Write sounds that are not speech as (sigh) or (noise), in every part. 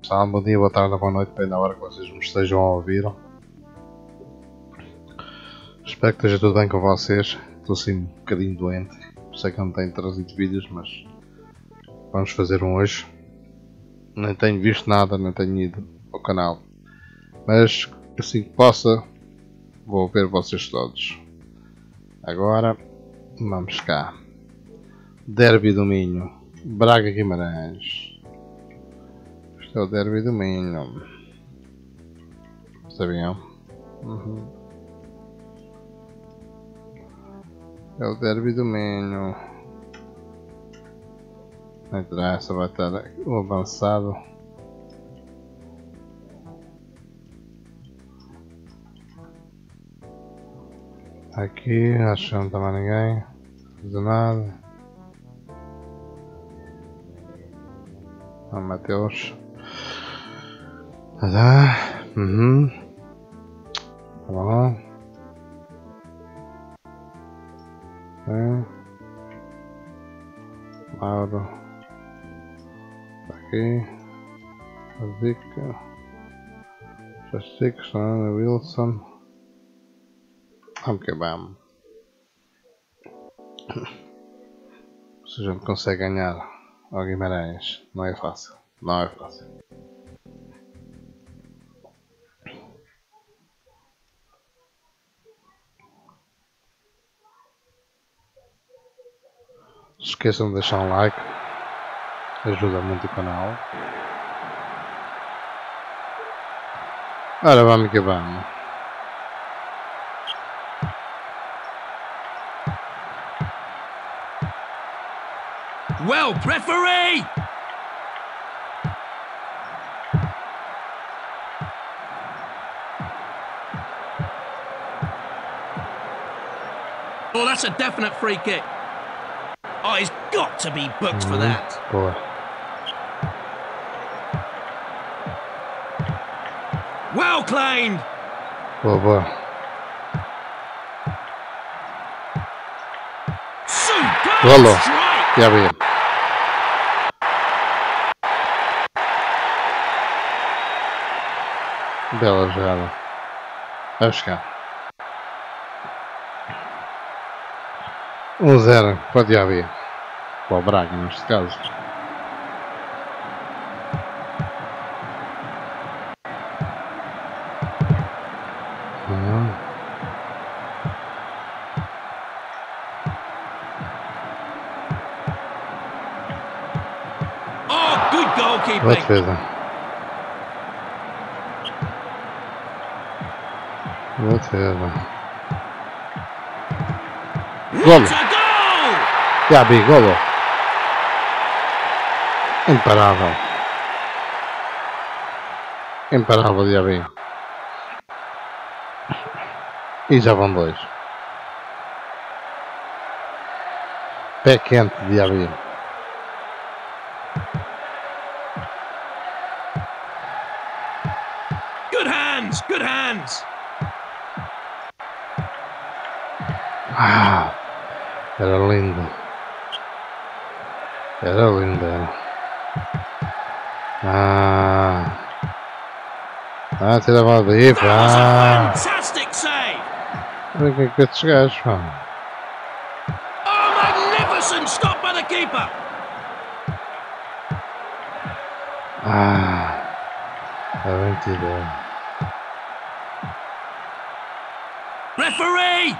Pessoal, bom dia, boa tarde, boa noite, bem na hora que vocês me estejam a ouvir. Espero que esteja tudo bem com vocês. Estou assim um bocadinho doente. Sei que não tenho trazido vídeos, mas vamos fazer um hoje. Nem tenho visto nada, nem tenho ido ao canal. Mas assim que possa, vou ver vocês todos. Agora, vamos cá. Derby do Minho, Braga Guimarães. Este é o Derby do Minho. Sabiam? Uhum. É o Derby do Minho. Não interessa, vai estar o avançado. Aqui, acho que não está mais ninguém. Não nada. Ah, Mateus. Tá. Uhum. Tá bom. Sim. Mauro. Tá aqui. A Zica. Jacic, Sonana Wilson. Vamos que vamos. Se a gente consegue ganhar ao Guimarães, não é fácil. Não é fácil. Esqueçam de deixar um like, ajuda muito o canal. Ora vamos que vamos. Well, referee! Oh, that's a definite free kick. Oh, he's got to be booked for that. Boa. Well claimed. Boa, boa. Superb Golo. strike. Já vi. Bela jogada. Vai buscar. 1 0 para o Diaby. Para o Braga, neste caso. Oh, good Boa goalkeeping. defesa. Boa defesa. Golo. Diaby, golo. Imparável. Imparável, Diaby. E já vão dois. Pé quente, Diaby. Good hands, good hands. Ah, era lindo. Era lindo. Ah. Ah, tira a bola daí, That was a pá. fantastic save. Olha que é que estes gajos, pá. Oh, magnificent stop by the keeper. Ah. É bem tirado. Referee!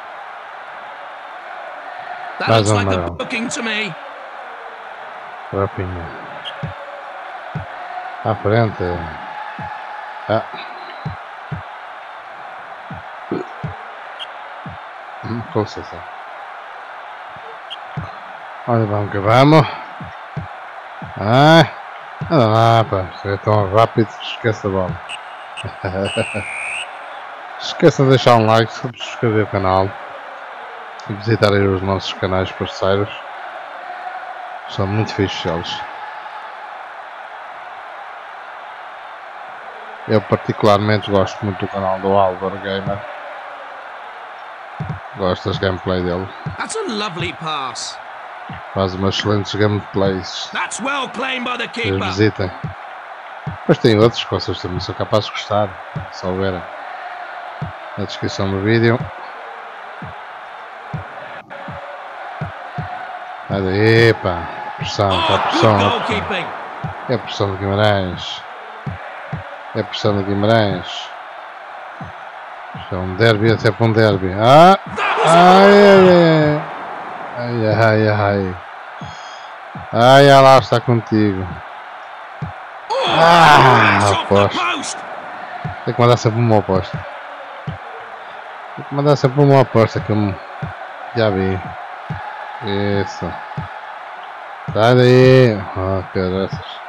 That That's looks like unreal. booking to me. Rapinha. À frente. Ah. Hum, licença. Olha, vamos que vamos. Ah. Anda lá, pá. É tão rápido. Esquece a bola. (laughs) Esqueçam de deixar um like, subscrever o canal e visitarem os nossos canais parceiros. São muito fixos eles. Eu particularmente gosto muito do canal do Álvaro Gamer. Gosto das gameplay dele. That's a lovely pass. Faz umas excelentes gameplays. That's well claimed by the Vocês keeper. visitem. Mas tem outros que vocês também são capazes de gostar. Só verem na descrição do vídeo. Pá. Pressão, está good pressão. É pressão de Guimarães. É pressão de Guimarães. Isto é um derby, até para um derby. Ah! Ai, ai, ai. Ai, ai, ai. Ai, ai, lá está contigo. oh, Ah, aposto. post. Tem que mandar sempre uma aposta. Tem que mandar sempre uma aposta que eu me- já vi. Isso. Sai daí. Oh, caraças.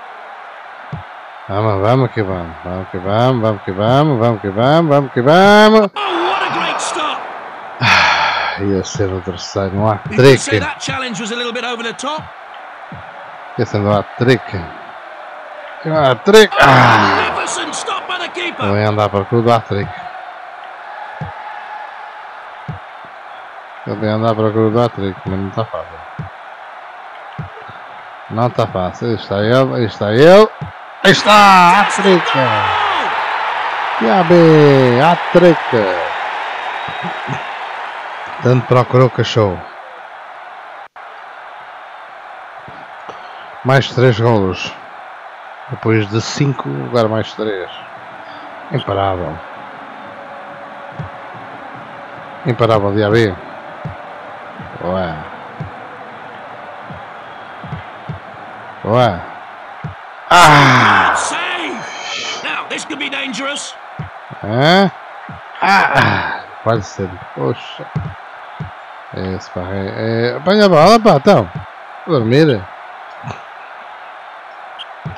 Vamos, vamos que vamos. Vamos que vamos, vamos que vamos, vamos que vamos, vamos que vamos. Oh, what a great start. Ia ser o terceiro, um could say hat-trick. that challenge was a little bit over the top. Ia sendo um hat-trick. Um hat-trick. Ah! Magnificent stop by the keeper. Não ia andar para tudo hat-trick. Ele ia andar para tudo hat-trick, mas não está fácil. Não está fácil. Aí está ele, aí está ele. Aí está! Hat-trick! Já bem! Hat-trick! Tanto procurou que achou. Mais 3 golos. Depois de 5, agora mais 3. Imparável. Imparável, Diaby. Ué. Ué. Ah! save. Now, this could be dangerous. Hã? Ah! Pode ser. Poxa. Esse pá. É, é, apanha a bola, pá. Vou dormir.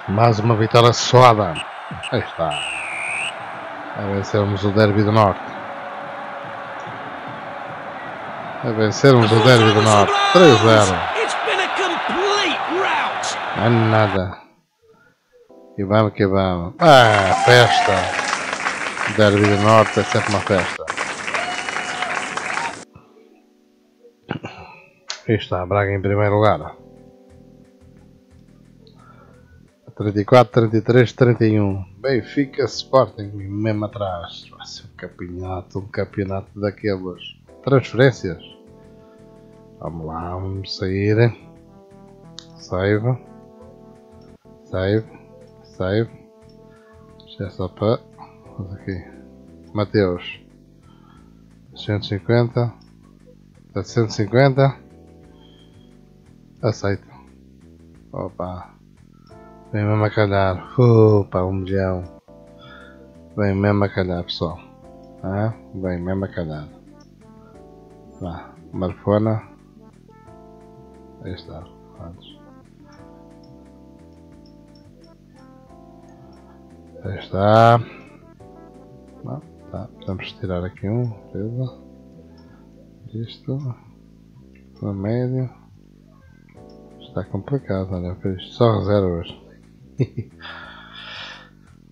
Mais uma vitória suada. Aí está. A vencermos o Derby do Norte. A vencermos o Derby do Norte. 3-0. It's been a complete rout. Não é nada. E vamos que vamos. Ah, festa. Derby do Norte é sempre uma festa. Aí está, Braga em primeiro lugar. 34, 33, 31. Benfica Sporting mesmo atrás. Vai ser um campeonato, um campeonato daqueles. Transferências. Vamos lá, vamos sair. Save. Save. Save. Isto é só para. Vamos aqui. Mateus. 150. 750. Aceito. Opa. Vem mesmo a calhar. Opa, um milhão. Vem mesmo a calhar, pessoal. Ah, vem mesmo a calhar. Vá. Marfona. Aí está. Vamos. Aí está. Tá. Vamos tirar aqui um. Beleza. Isto. No médio. Está complicado, olha. isto. Só reservas.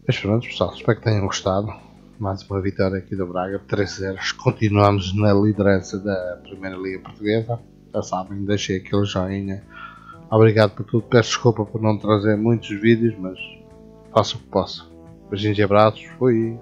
Mas pronto, pessoal. Espero que tenham gostado. Mais uma vitória aqui do Braga. 3-0. Continuamos na liderança da Primeira Liga Portuguesa. Já sabem, deixei aquele joinha. Obrigado por tudo. Peço desculpa por não trazer muitos vídeos, mas faço o que posso. Beijinhos e abraços. Fui.